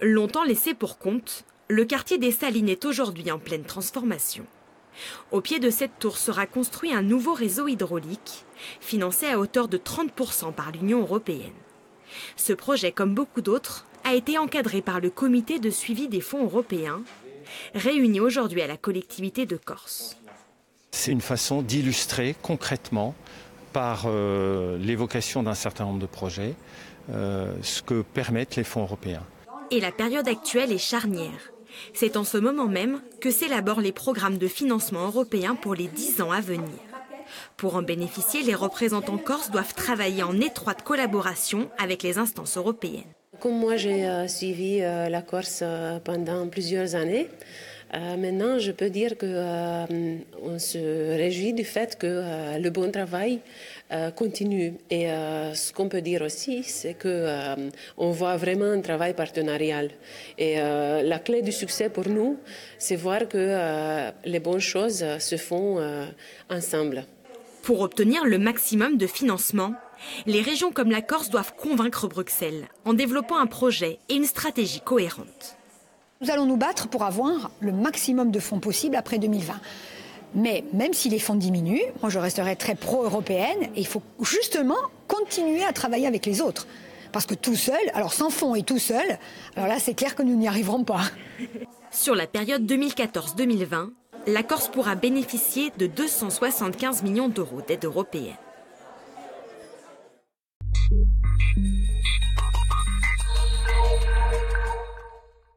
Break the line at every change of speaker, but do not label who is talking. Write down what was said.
Longtemps laissé pour compte, le quartier des Salines est aujourd'hui en pleine transformation. Au pied de cette tour sera construit un nouveau réseau hydraulique, financé à hauteur de 30% par l'Union européenne. Ce projet, comme beaucoup d'autres, a été encadré par le comité de suivi des fonds européens, réuni aujourd'hui à la collectivité de Corse.
C'est une façon d'illustrer concrètement, par euh, l'évocation d'un certain nombre de projets, euh, ce que permettent les fonds européens.
Et la période actuelle est charnière. C'est en ce moment même que s'élaborent les programmes de financement européens pour les 10 ans à venir. Pour en bénéficier, les représentants corses doivent travailler en étroite collaboration avec les instances européennes.
Comme moi, j'ai euh, suivi euh, la Corse euh, pendant plusieurs années. Maintenant, je peux dire qu'on se réjouit du fait que le bon travail continue. Et ce qu'on peut dire aussi, c'est qu'on voit vraiment un travail partenarial. Et la clé du succès pour nous, c'est voir que les bonnes choses se font ensemble.
Pour obtenir le maximum de financement, les régions comme la Corse doivent convaincre Bruxelles en développant un projet et une stratégie cohérente.
Nous allons nous battre pour avoir le maximum de fonds possible après 2020. Mais même si les fonds diminuent, moi je resterai très pro-européenne et il faut justement continuer à travailler avec les autres. Parce que tout seul, alors sans fonds et tout seul, alors là c'est clair que nous n'y arriverons pas.
Sur la période 2014-2020, la Corse pourra bénéficier de 275 millions d'euros d'aide européenne.